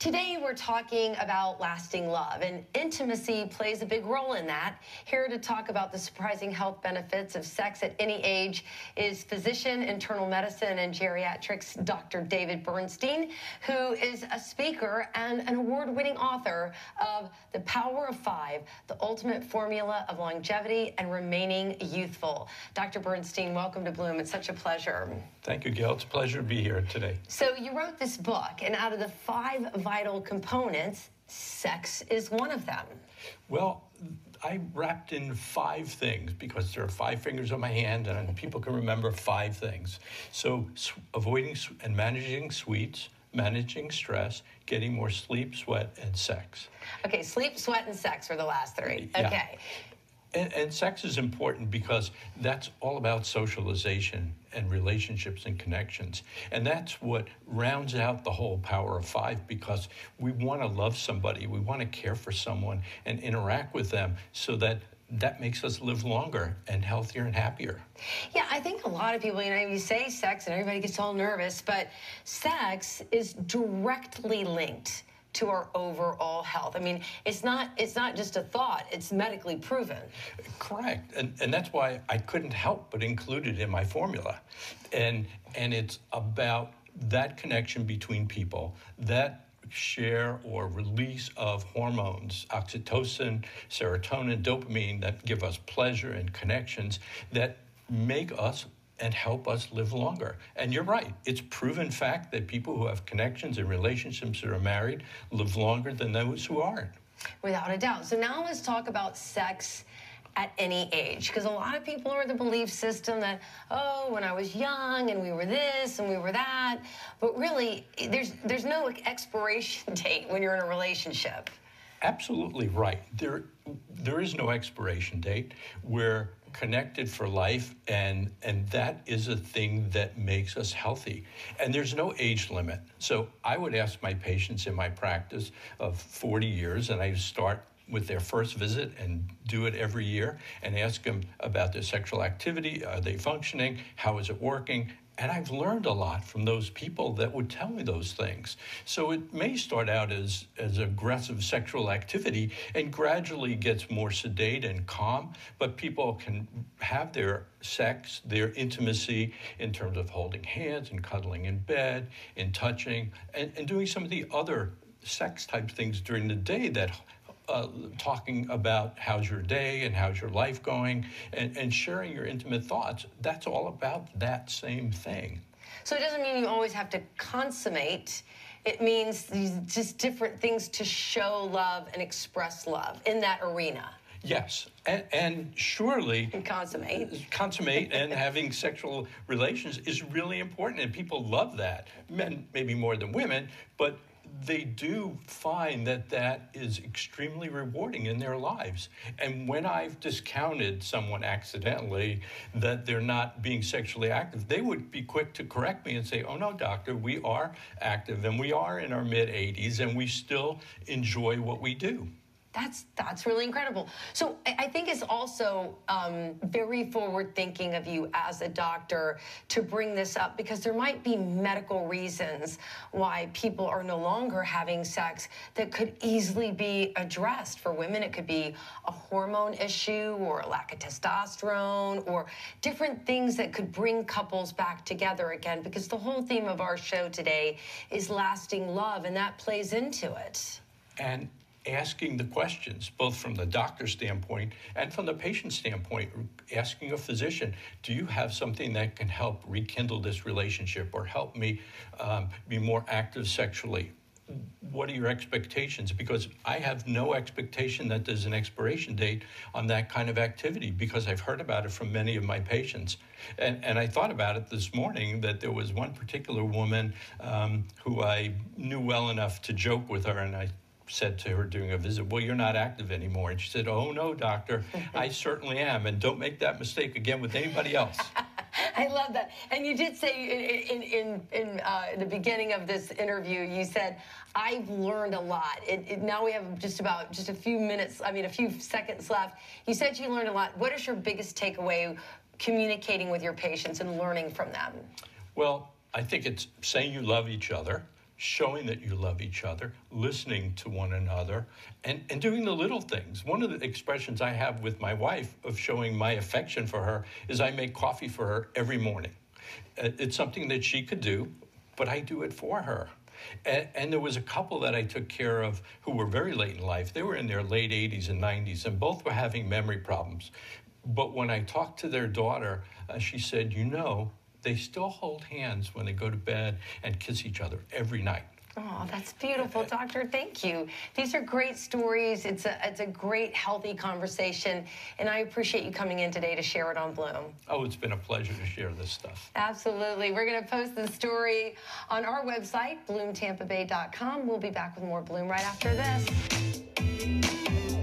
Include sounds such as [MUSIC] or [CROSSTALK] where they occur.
Today, we're talking about lasting love, and intimacy plays a big role in that. Here to talk about the surprising health benefits of sex at any age is physician, internal medicine, and geriatrics Dr. David Bernstein, who is a speaker and an award winning author of The Power of Five The Ultimate Formula of Longevity and Remaining Youthful. Dr. Bernstein, welcome to Bloom. It's such a pleasure. Thank you, Gayle. It's a pleasure to be here today. So, you wrote this book, and out of the five vital components, sex is one of them. Well, I wrapped in five things because there are five fingers on my hand and people can remember five things. So, avoiding and managing sweets, managing stress, getting more sleep, sweat, and sex. Okay, sleep, sweat, and sex were the last three. Yeah. And, and, sex is important because that's all about socialization and relationships and connections. And that's what rounds out the whole power of five because we want to love somebody, we want to care for someone and interact with them so that that makes us live longer and healthier and happier. Yeah, I think a lot of people, you know, you say sex and everybody gets all nervous, but sex is directly linked to our overall health. I mean, it's not it's not just a thought, it's medically proven. Correct. And and that's why I couldn't help but include it in my formula. And and it's about that connection between people, that share or release of hormones, oxytocin, serotonin, dopamine that give us pleasure and connections that make us and help us live longer. And you're right, it's proven fact that people who have connections and relationships that are married live longer than those who aren't. Without a doubt. So now let's talk about sex at any age because a lot of people are the belief system that oh when i was young and we were this and we were that but really there's there's no expiration [LAUGHS] date when you're in a relationship absolutely right there there is no expiration date where connected for life and and that is a thing that makes us healthy. And there's no age limit. So i would ask my patients in my practice of 40 years and i start with their first visit and do it every year and ask them about their sexual activity are they functioning how is it working and I've learned a lot from those people that would tell me those things. So it may start out as, as aggressive sexual activity and gradually gets more sedate and calm, but people can have their sex, their intimacy in terms of holding hands and cuddling in bed, in touching, and, and doing some of the other sex type things during the day that uh, talking about how's your day and how's your life going and, and sharing your intimate thoughts. That's all about that same thing. So it doesn't mean you always have to consummate. It means just different things to show love and express love in that arena. Yes, and, and, surely and consummate, consummate, [LAUGHS] and having sexual relations is really important, and people love that. Men maybe more than women, but they do find that that is extremely rewarding in their lives. And when I've discounted someone accidentally that they're not being sexually active, they would be quick to correct me and say, oh no, doctor, we are active and we are in our mid 80s and we still enjoy what we do. That's that's really incredible. So I think it's also um, very forward thinking of you as a doctor to bring this up because there might be medical reasons why people are no longer having sex that could easily be addressed. For women, it could be a hormone issue or a lack of testosterone or different things that could bring couples back together again. Because the whole theme of our show today is lasting love, and that plays into it. And asking the questions, both from the doctor standpoint and from the patient standpoint, asking a physician, do you have something that can help rekindle this relationship or help me um, be more active sexually? What are your expectations? Because I have no expectation that there's an expiration date on that kind of activity because I've heard about it from many of my patients. And, and I thought about it this morning that there was one particular woman um, who I knew well enough to joke with her, and I said to her during a visit, Well, you're not active anymore. And she said, Oh, no, doctor, I [LAUGHS] certainly am. And don't make that mistake again with anybody else. [LAUGHS] I love that. And you did say in, in, in uh, the beginning of this interview, you said, I've learned a lot. It, it, now we have just about just a few minutes, I mean, a few seconds left. You said you learned a lot. What is your biggest takeaway communicating with your patients and learning from them? Well, I think it's saying you love each other showing that you love each other, listening to one another, and, and doing the little things. One of the expressions I have with my wife of showing my affection for her is I make coffee for her every morning. Uh, It's something that she could do, but I do it for her. And, and there was a couple that I took care of who were very late in life. They were in their late 80s and 90s, and both were having memory problems. But when I talked to their daughter, uh, she said, You know, they still hold hands when they go to bed and kiss each other every night. Oh, that's beautiful, Doctor. Thank you. These are great stories. It's a it's a great, healthy conversation, and I appreciate you coming in today to share it on Bloom. Oh, it's been a pleasure to share this stuff. Absolutely. We're going to post the story on our website, bloomtampabay.com. We'll be back with more Bloom right after this.